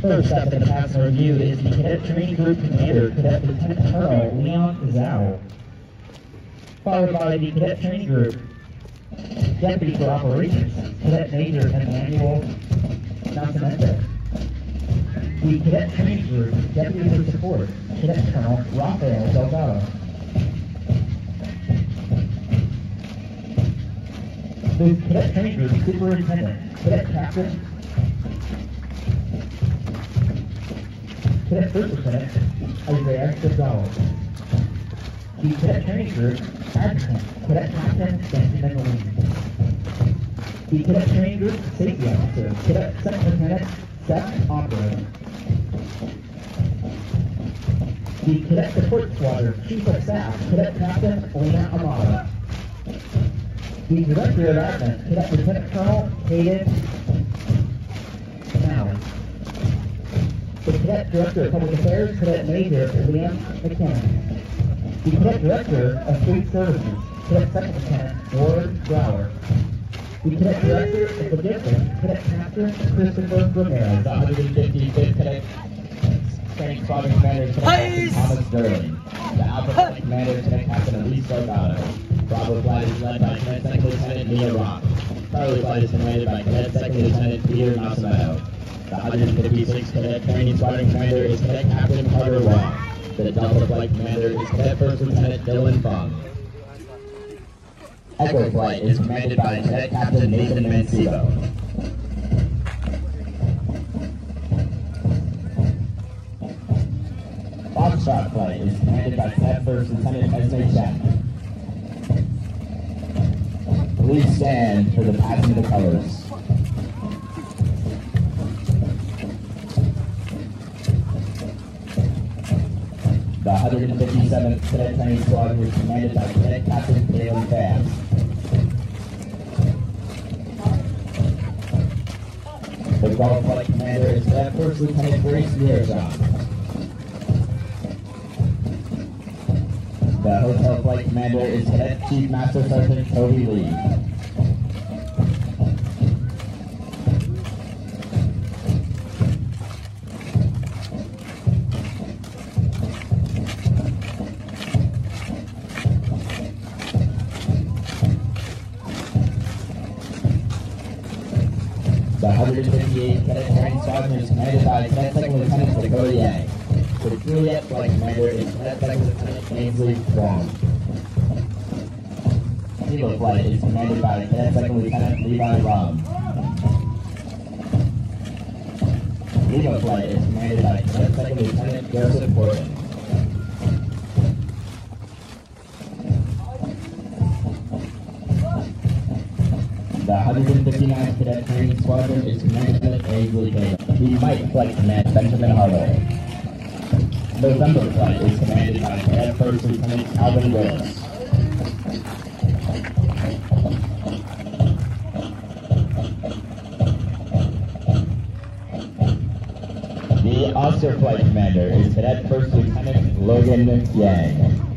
First up in the pass review is the Cadet Training Group Commander, Cadet Lieutenant Colonel Leon Zhao. Followed by the Cadet Training Group Deputy for Operations, Cadet Major Emmanuel Nascimento. The Cadet Training Group Deputy for Support, Cadet Colonel Rafael Delgado. The Cadet Training Group Superintendent, Cadet Captain Cadet First Lieutenant Isaiah Gonzalez. The Cadet Training Group Adjutant, Cadet Captain Benjamin Levine. The Cadet Training Group Safety Officer, Cadet Second Lieutenant Seth Opera. The Cadet Support Squadron Chief of Staff, Cadet Captain Lena Amata. The Director of Admin, Cadet Lieutenant Colonel Hayden The Cadet Director of Public Affairs, Cadet Major Liam McKinnon. The Cadet Director of Food Services, Cadet Second Lieutenant Ward Brower. The Cadet Director of Logistics, Cadet Captain Christopher Ramirez. The 155th Cadet Training Squadron Commander Cadet Captain Thomas Sterling. The Alpha Flight Commander Cadet Captain Elise Delgado. Bravo Flight is led by Cadet Second Lieutenant Neil Rock. Charlie Flight is commanded by Cadet Second Lieutenant Peter Massimento. The 156th Cadet Training Squadron Commander is Cadet Captain Carter Wong. The Delta Flight Commander is Cadet First Lieutenant Dylan Fung. Echo Flight is commanded by Cadet Captain Nathan Mancebo. Foxtrot Flight is commanded by Cadet First Lieutenant Esme Chen. Please stand for the passing of the colors. The 157th Cadet Training Squadron is commanded by Cadet Captain Caleb Bass. The Golf Flight Commander is Cadet First Lieutenant Grace Nearjohn. The Hotel Flight Commander is Cadet Chief Master Sergeant Toby Lee. The 158th Cadet Training Squadron is commanded by Cadet Second Lieutenant Yang. The Juliet Flight Commander is Cadet Second Lieutenant Ainsley Wong. Kilo Flight is commanded by Cadet Second Lieutenant Levi Rum. Lima Flight is commanded by Cadet Second Lieutenant Joseph Portman. The 159th Cadet Training Squadron is commanded by Ainsley Taylor. The Mike Flight Command Benjamin Harlow. November Flight is commanded by Cadet First Lieutenant Alvin Willis. The Officer Flight Commander is Cadet First Lieutenant Logan Yang.